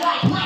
right, right.